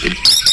Sí.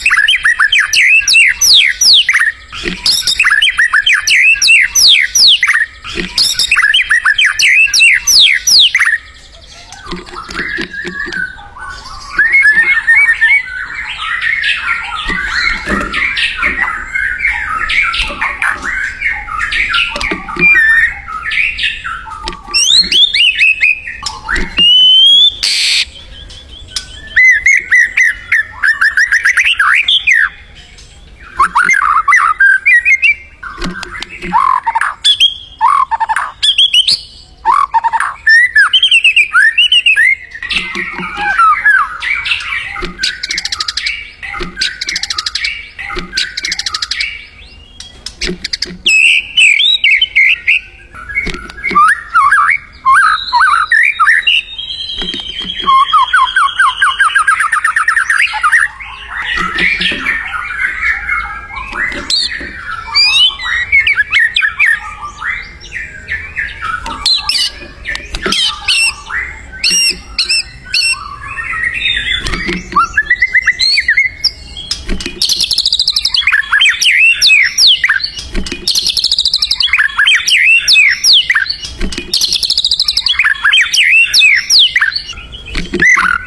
you